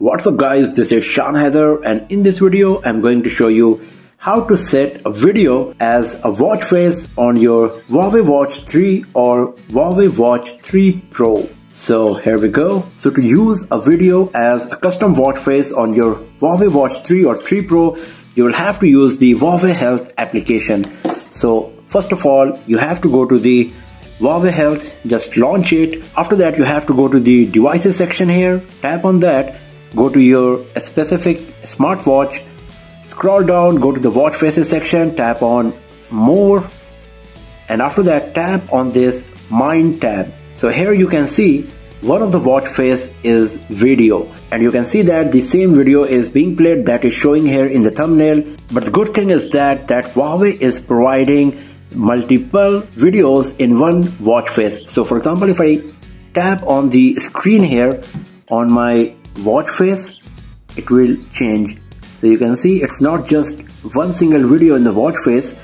What's up guys, this is Shaan Haider and in this video I'm going to show you how to set a video as a watch face on your Huawei Watch 3 or Huawei Watch 3 Pro. So here we go. So to use a video as a custom watch face on your Huawei Watch 3 or 3 Pro, you will have to use the Huawei Health application. So first of all, you have to go to the Huawei Health, just launch it. After that, you have to go to the devices section here, tap on that go to your specific smartwatch scroll down go to the watch faces section tap on more and after that tap on this mind tab. So here you can see one of the watch face is video. And you can see that the same video is being played that is showing here in the thumbnail. But the good thing is that that Huawei is providing multiple videos in one watch face. So for example if I tap on the screen here on my watch face it will change so you can see it's not just one single video in the watch face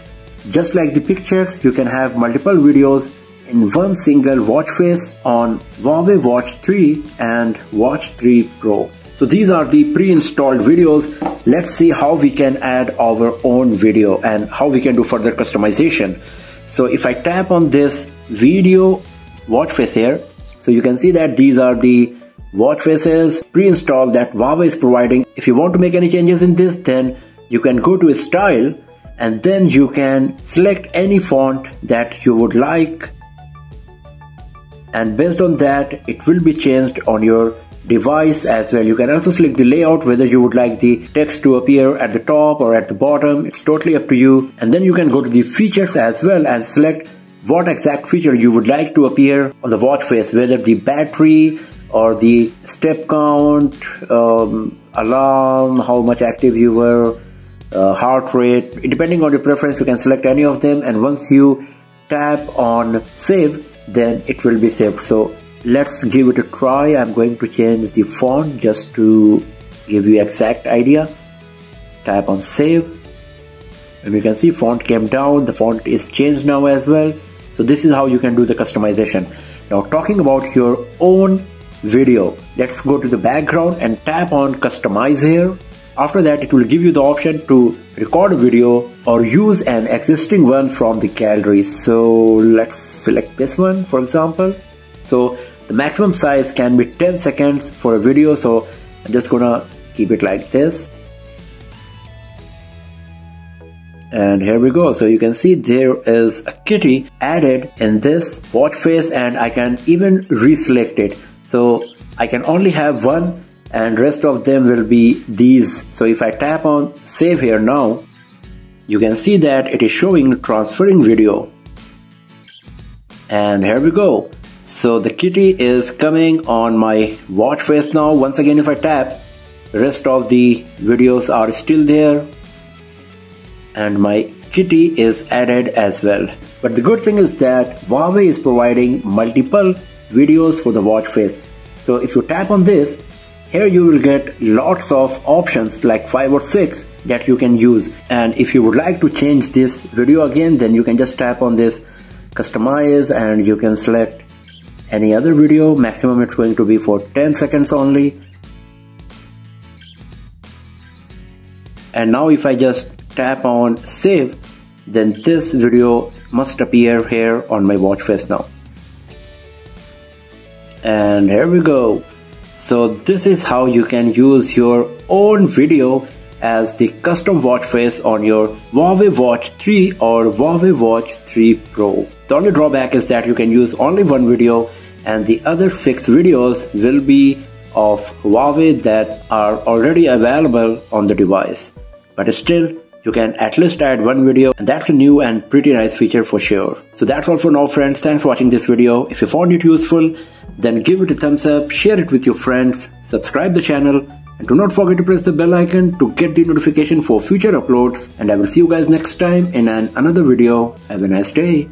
just like the pictures you can have multiple videos in one single watch face on Huawei Watch 3 and Watch 3 Pro. So these are the pre-installed videos. Let's see how we can add our own video and how we can do further customization. So if I tap on this video watch face here, so you can see that these are the watch faces pre-installed that Huawei is providing. If you want to make any changes in this, then you can go to style and then you can select any font that you would like and based on that it will be changed on your device as well. You can also select the layout whether you would like the text to appear at the top or at the bottom. It's totally up to you. And then you can go to the features as well and select what exact feature you would like to appear on the watch face, whether the battery, or the step count, um, alarm, how much active you were, uh, heart rate. Depending on your preference, you can select any of them. And once you tap on save, then it will be saved. So let's give it a try. I'm going to change the font just to give you exact idea. Tap on save. And you can see font came down. The font is changed now as well. So this is how you can do the customization. Now talking about your own video. Let's go to the background and tap on customize here. After that, it will give you the option to record a video or use an existing one from the gallery. So let's select this one, for example. So the maximum size can be 10 seconds for a video. So I'm just gonna keep it like this. and here we go so you can see there is a kitty added in this watch face and I can even reselect it so I can only have one and rest of them will be these. So if I tap on save here now, you can see that it is showing transferring video. And here we go. So the kitty is coming on my watch face now. Once again, if I tap, rest of the videos are still there. And my kitty is added as well. But the good thing is that Huawei is providing multiple videos for the watch face. So if you tap on this, here you will get lots of options like 5 or 6 that you can use. And if you would like to change this video again then you can just tap on this customize and you can select any other video. Maximum it's going to be for 10 seconds only. And now if I just tap on save then this video must appear here on my watch face now and here we go so this is how you can use your own video as the custom watch face on your Huawei Watch 3 or Huawei Watch 3 Pro. The only drawback is that you can use only one video and the other six videos will be of Huawei that are already available on the device. But still, you can at least add one video and that's a new and pretty nice feature for sure. So that's all for now friends. Thanks for watching this video. If you found it useful, then give it a thumbs up, share it with your friends, subscribe the channel and do not forget to press the bell icon to get the notification for future uploads and I will see you guys next time in an another video. Have a nice day.